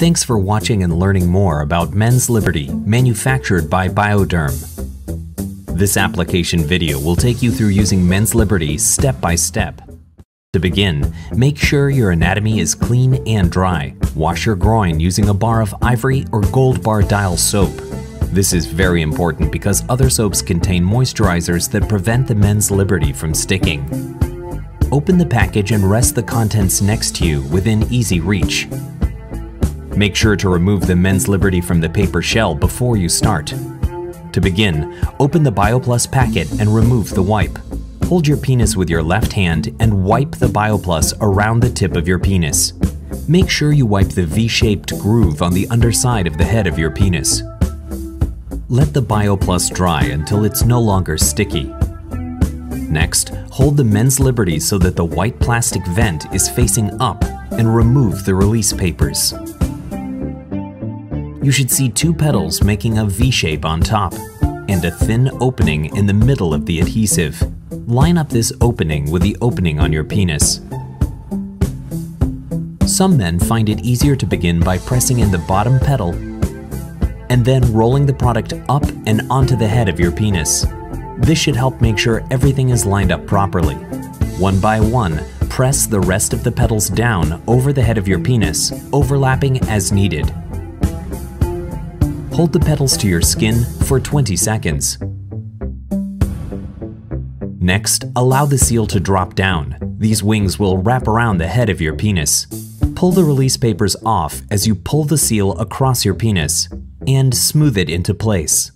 Thanks for watching and learning more about Men's Liberty, manufactured by Bioderm. This application video will take you through using Men's Liberty step by step. To begin, make sure your anatomy is clean and dry. Wash your groin using a bar of ivory or gold bar dial soap. This is very important because other soaps contain moisturizers that prevent the Men's Liberty from sticking. Open the package and rest the contents next to you within easy reach. Make sure to remove the Men's Liberty from the paper shell before you start. To begin, open the BioPlus packet and remove the wipe. Hold your penis with your left hand and wipe the BioPlus around the tip of your penis. Make sure you wipe the V-shaped groove on the underside of the head of your penis. Let the BioPlus dry until it's no longer sticky. Next, hold the Men's Liberty so that the white plastic vent is facing up and remove the release papers you should see two petals making a V-shape on top and a thin opening in the middle of the adhesive. Line up this opening with the opening on your penis. Some men find it easier to begin by pressing in the bottom petal and then rolling the product up and onto the head of your penis. This should help make sure everything is lined up properly. One by one, press the rest of the petals down over the head of your penis, overlapping as needed. Hold the petals to your skin for 20 seconds. Next, allow the seal to drop down. These wings will wrap around the head of your penis. Pull the release papers off as you pull the seal across your penis and smooth it into place.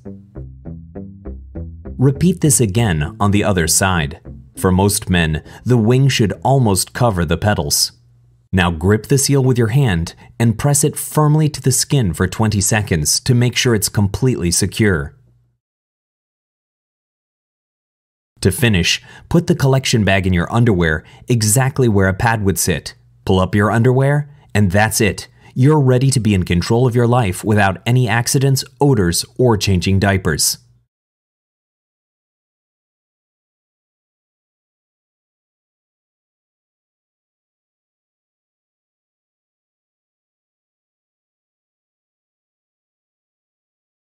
Repeat this again on the other side. For most men, the wing should almost cover the petals. Now grip the seal with your hand and press it firmly to the skin for 20 seconds to make sure it's completely secure. To finish, put the collection bag in your underwear exactly where a pad would sit. Pull up your underwear, and that's it. You're ready to be in control of your life without any accidents, odors, or changing diapers.